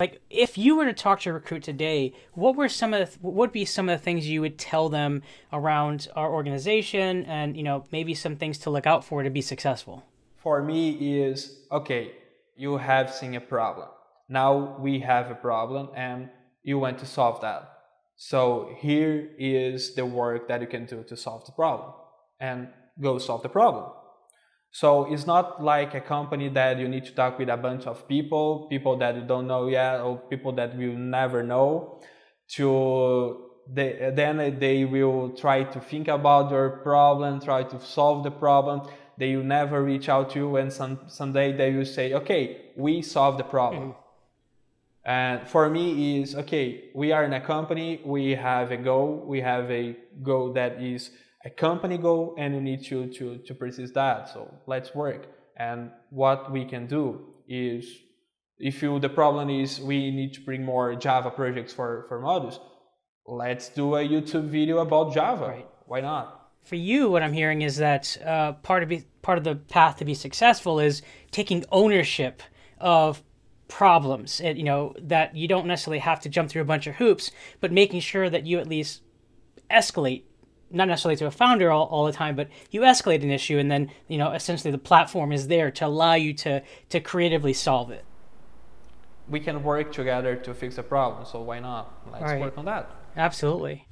Like, if you were to talk to a recruit today, what were some of the, what would be some of the things you would tell them around our organization, and you know maybe some things to look out for to be successful? For me, is okay. You have seen a problem. Now we have a problem, and you want to solve that. So here is the work that you can do to solve the problem, and go solve the problem. So it's not like a company that you need to talk with a bunch of people, people that you don't know yet, or people that you never know. To they, then they will try to think about your problem, try to solve the problem. They will never reach out to you, and some someday they will say, "Okay, we solved the problem." Mm-hmm. And for me, is okay. We are in a company. We have a goal. We have a goal that is a company goal and you need to, to, to persist that. So let's work. And what we can do is if you, the problem is we need to bring more Java projects for, for Modus, let's do a YouTube video about Java. Right. Why not? For you, what I'm hearing is that uh, part of be, part of the path to be successful is taking ownership of problems. And, you know that you don't necessarily have to jump through a bunch of hoops, but making sure that you at least escalate not necessarily to a founder all, all the time, but you escalate an issue and then, you know, essentially the platform is there to allow you to, to creatively solve it. We can work together to fix a problem, so why not? Let's right. work on that. Absolutely.